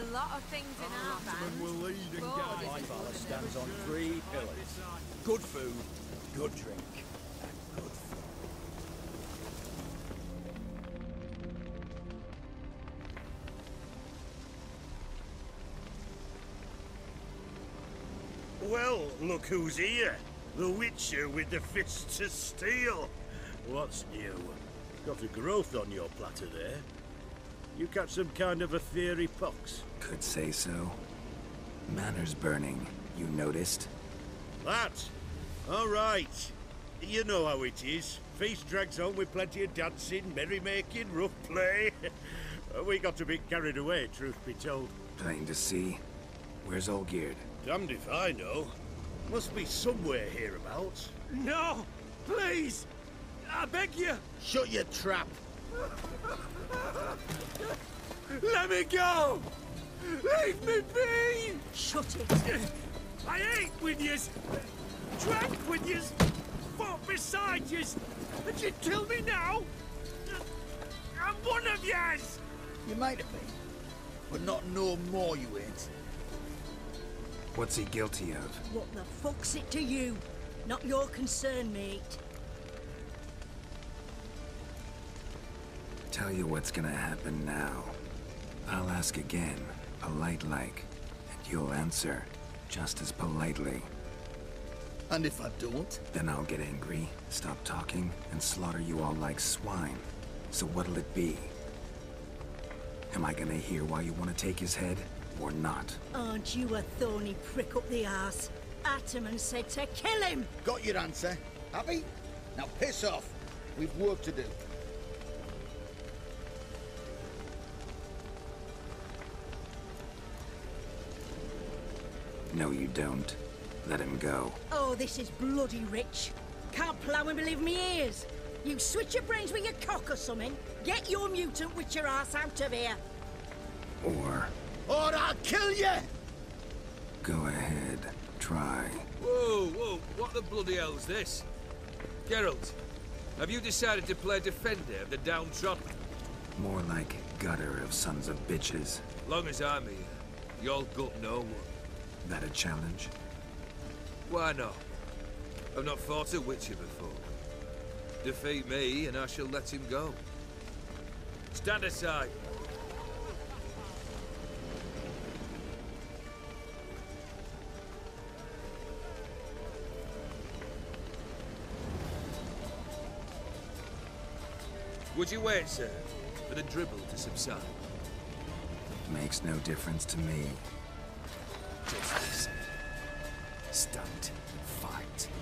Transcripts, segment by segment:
a lot of things in our band. will lead and but guide. this My is bar one of them. stands on three pillars. Good food, good drink, and good fun. Well, look who's here. The Witcher with the fists of steel. What's new? Got a growth on your platter there. You catch some kind of a theory pox? Could say so. Manners burning, you noticed? That? All right. You know how it is. Feast drags on with plenty of dancing, merrymaking, rough play. we got a bit carried away, truth be told. Plain to see. Where's Olgierd? Damned if I know. Must be somewhere hereabouts. No! Please! I beg you! Shut your trap. Let me go! Leave me be! Shut it! I ate with yous! Drank with yous! Fought beside yous! And you kill me now? I'm one of yous! You might have been, but not no more you ain't. What's he guilty of? What the fuck's it to you? Not your concern, mate. Tell you what's gonna happen now. I'll ask again, polite like, and you'll answer, just as politely. And if I don't? Then I'll get angry, stop talking, and slaughter you all like swine. So what'll it be? Am I gonna hear why you want to take his head, or not? Aren't you a thorny prick up the ass? Ataman said to kill him! Got your answer. Happy? Now piss off. We've work to do. No, you don't. Let him go. Oh, this is bloody rich. Can't plough and believe me ears. You switch your brains with your cock or something. Get your mutant with your ass out of here. Or Or I'll kill you! go ahead, try. Whoa, whoa, what the bloody hell's this? Geralt, have you decided to play defender of the downtrodden? More like gutter of sons of bitches. Long as I'm here, you'll gut no one. That a challenge? Why not? I've not fought a Witcher before. Defeat me, and I shall let him go. Stand aside. Would you wait, sir, for the dribble to subside? Makes no difference to me. Stunt. Fight.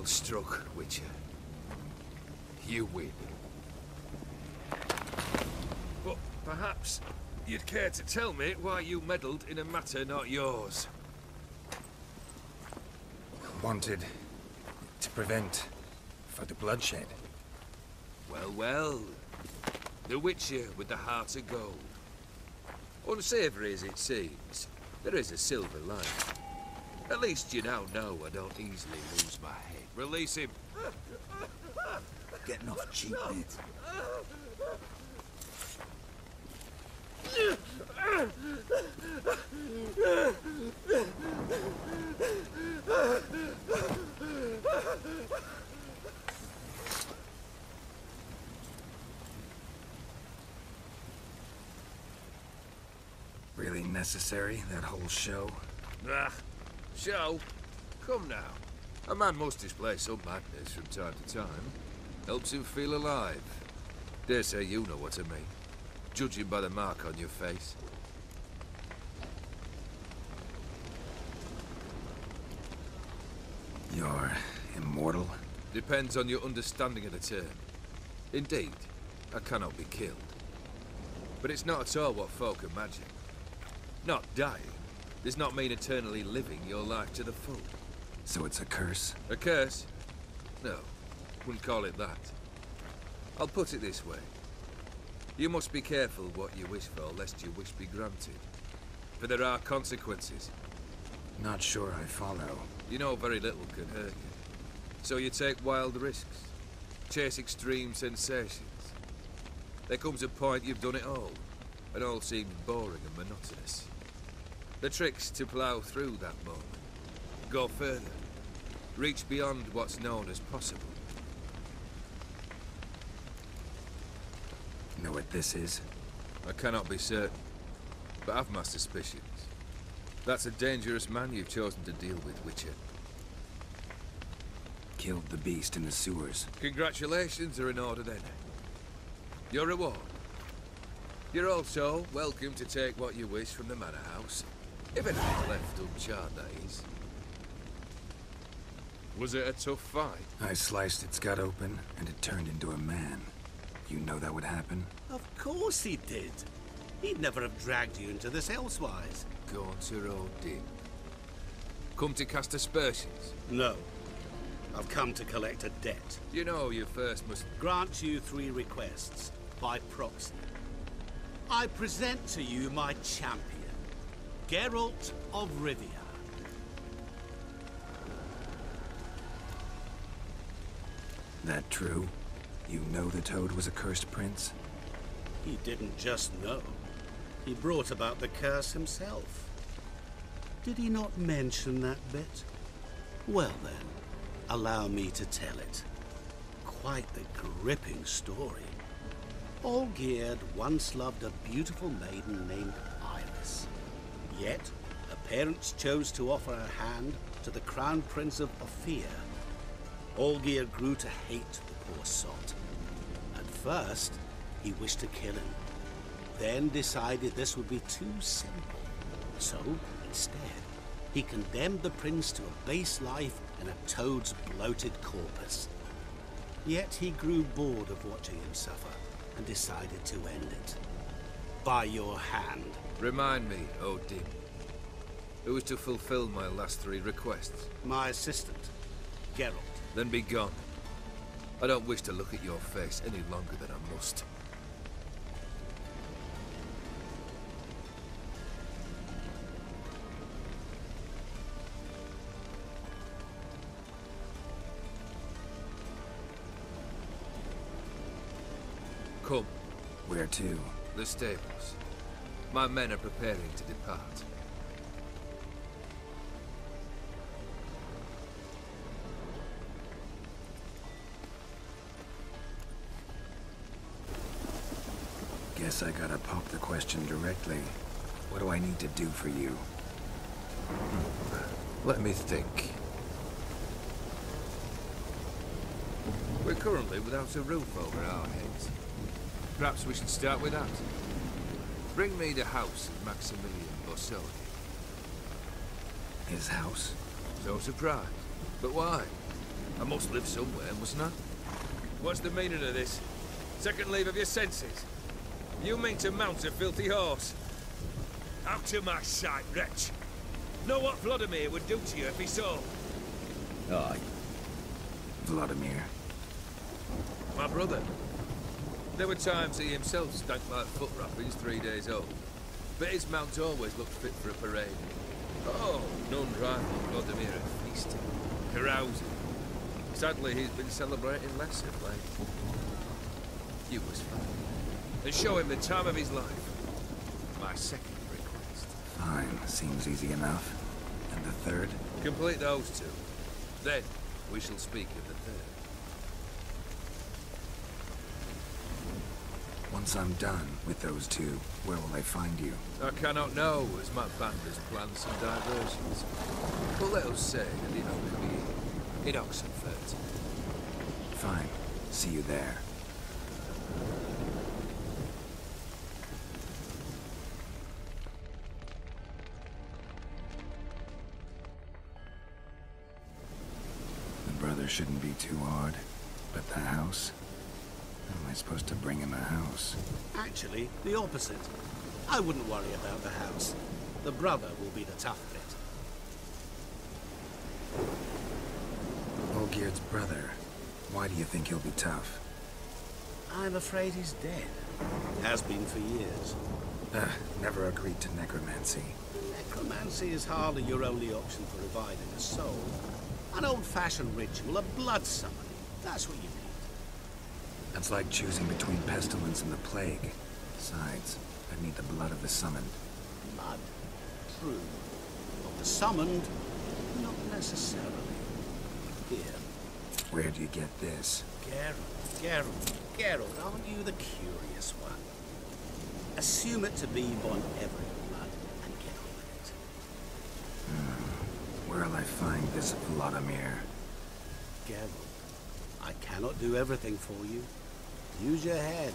Well struck, Witcher. You win. But perhaps you'd care to tell me why you meddled in a matter not yours. Wanted to prevent further bloodshed. Well, well. The Witcher with the heart of gold. Unsavoury as it seems, there is a silver lining. At least you now know I don't easily lose my head. Release him. Getting off cheap, mate. Really necessary, that whole show? Ah, show. Come now. A man must display some madness from time to time. Helps him feel alive. Dare say you know what I mean. Judging by the mark on your face. You're immortal? Depends on your understanding of the term. Indeed, I cannot be killed. But it's not at all what folk imagine. Not dying does not mean eternally living your life to the full. So it's a curse? A curse? No, wouldn't call it that. I'll put it this way. You must be careful what you wish for, lest your wish be granted. For there are consequences. Not sure I follow. You know very little can hurt you. So you take wild risks. Chase extreme sensations. There comes a point you've done it all, and all seems boring and monotonous. The trick's to plough through that moment. Go further. Reach beyond what's known as possible. Know what this is? I cannot be certain, but I've my suspicions. That's a dangerous man you've chosen to deal with, Witcher. Killed the beast in the sewers. Congratulations are in order then. Your reward. You're also welcome to take what you wish from the manor house. If anything's left uncharred, that is. Was it a tough fight? I sliced its gut open, and it turned into a man. You know that would happen? Of course he did. He'd never have dragged you into this elsewise. Gaunter O'Dimm. Come to cast aspersions. No. I've come to collect a debt. You know you first must... Grant you three requests, by proxy. I present to you my champion, Geralt of Rivia. That true? You know the Toad was a cursed prince? He didn't just know. He brought about the curse himself. Did he not mention that bit? Well then, allow me to tell it. Quite the gripping story. Olgierd once loved a beautiful maiden named Iris. Yet, her parents chose to offer her hand to the Crown Prince of Ophir. Olgierd grew to hate the poor sot. At first, he wished to kill him. Then decided this would be too simple. So, instead, he condemned the prince to a base life in a toad's bloated corpus. Yet he grew bored of watching him suffer and decided to end it. By your hand. Remind me, O'Dimm. Who is to fulfill my last three requests? My assistant, Geralt. Then be gone. I don't wish to look at your face any longer than I must. Come, Where to? the stables. My men are preparing to depart. Guess I gotta pop the question directly. What do I need to do for you? Hmm. Let me think. We're currently without a roof over our heads. Perhaps we should start with that. Bring me the house of Maximilian Borsodi. His house? So surprised. But why? I must live somewhere, mustn't I? What's the meaning of this? Second leave of your senses? You mean to mount a filthy horse? Out of my sight, wretch! Know what Vladimir would do to you if he saw? Aye. Vladimir. My brother. There were times he himself stank like foot wrappings three days old. But his mount always looked fit for a parade. Oh, none rival Vladimir at feasting, carousing. Sadly, he's been celebrating less of late. You was him and show him the time of his life. My second request. Fine, seems easy enough. And the third? Complete those two. Then, we shall speak of the third. Once I'm done with those two, where will I find you? I cannot know, as my band has planned some diversions. But let us say that it will be in Oxenfurt. Fine. See you there. The brother shouldn't be too hard. But the house? Am I supposed to bring him a house? Actually, the opposite. I wouldn't worry about the house. The brother will be the tough bit. Olgierd's brother. Why do you think he'll be tough? I'm afraid he's dead. Has been for years. Ugh, never agreed to necromancy. Necromancy is hardly your only option for reviving a soul. An old-fashioned ritual, a blood summoning. That's what you. That's like choosing between pestilence and the plague. Besides, I need the blood of the summoned. Blood. True. Of the summoned, not necessarily. Here. Where do you get this? Geralt, Geralt, Geralt, aren't you the curious one? Assume it to be Von Everec blood and get on with it. Hmm. Where'll I find this Vladimir? Geralt, I cannot do everything for you. Use your head.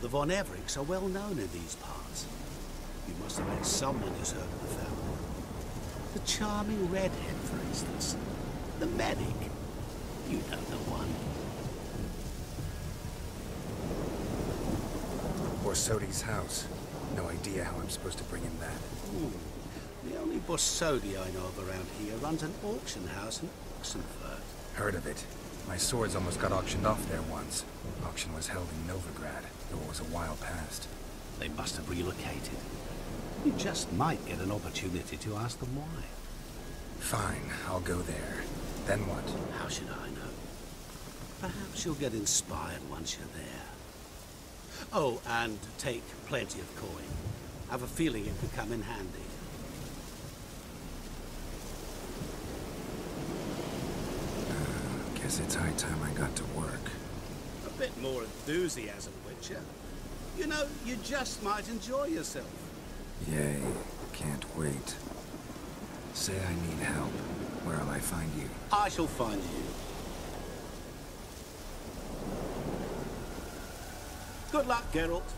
The Von Everecs are well known in these parts. You must have met someone who's heard of the family. The charming redhead, for instance. The medic. You know the one. Borsodi's house. No idea how I'm supposed to bring him that. Hmm. The only Borsodi I know of around here runs an auction house in Oxenfurt. Heard of it. My swords almost got auctioned off there once. Auction was held in Novigrad, though it was a while past. They must have relocated. You just might get an opportunity to ask them why. Fine, I'll go there. Then what? How should I know? Perhaps you'll get inspired once you're there. Oh, and take plenty of coin. I Have a feeling it could come in handy. Guess it's high time I got to work. A bit more enthusiasm, Witcher. You know, you just might enjoy yourself. Yay, can't wait. Say I need help. Where'll I find you? I shall find you. Good luck, Geralt.